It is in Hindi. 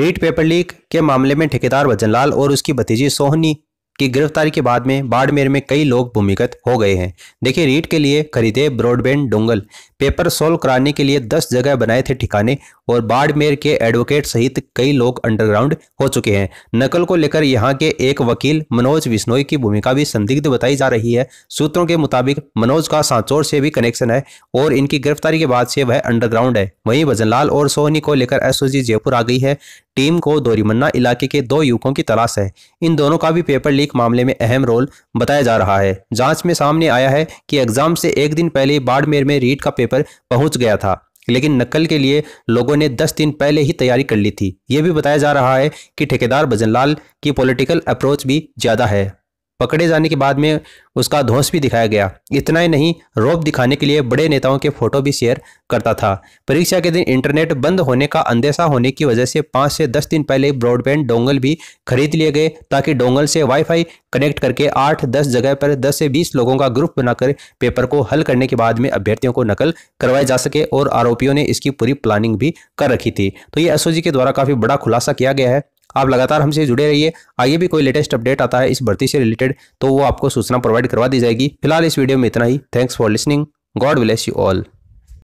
रीट पेपर लीक के मामले में ठेकेदार भजनलाल और उसकी भतीजी सोहनी की गिरफ्तारी के बाद में बाड़मेर में कई लोग भूमिगत हो गए हैं। देखिए रीट के लिए खरीदे ब्रॉडबैंड डोंगल। पेपर सोल्व कराने के लिए दस जगह बनाए थे ठिकाने और बाड़मेर के एडवोकेट सहित कई लोग अंडरग्राउंड हो चुके हैं। नकल को लेकर यहाँ के एक वकील मनोज बिश्नोई की भूमिका भी संदिग्ध बताई जा रही है। सूत्रों के मुताबिक मनोज का सांचौर से भी कनेक्शन है और इनकी गिरफ्तारी के बाद से वह अंडरग्राउंड है। वहीं भजनलाल और सोहनी को लेकर एसओजी जयपुर आ गई है। टीम को दोरीमन्ना इलाके के दो युवकों की तलाश है। इन दोनों का भी पेपर लीक मामले में अहम रोल बताया जा रहा है। जाँच में सामने आया है कि एग्ज़ाम से एक दिन पहले बाड़मेर में रीट का पेपर पहुँच गया था, लेकिन नकल के लिए लोगों ने 10 दिन पहले ही तैयारी कर ली थी। यह भी बताया जा रहा है कि ठेकेदार भजनलाल की पॉलिटिकल अप्रोच भी ज़्यादा है। पकड़े जाने के बाद में उसका ध्वंस भी दिखाया गया। इतना ही नहीं रोप दिखाने के लिए बड़े नेताओं के फ़ोटो भी शेयर करता था। परीक्षा के दिन इंटरनेट बंद होने का अंदेशा होने की वजह से पाँच से दस दिन पहले ब्रॉडबैंड डोंगल भी खरीद लिए गए, ताकि डोंगल से वाईफाई कनेक्ट करके आठ दस जगह पर दस से बीस लोगों का ग्रुप बनाकर पेपर को हल करने के बाद में अभ्यर्थियों को नकल करवाए जा सके और आरोपियों ने इसकी पूरी प्लानिंग भी कर रखी थी। तो ये एसओजी के द्वारा काफ़ी बड़ा खुलासा किया गया है। आप लगातार हमसे जुड़े रहिए। आगे भी कोई लेटेस्ट अपडेट आता है इस भर्ती से रिलेटेड तो वो आपको सूचना प्रोवाइड करवा दी जाएगी। फ़िलहाल इस वीडियो में इतना ही। Thanks for listening God bless you all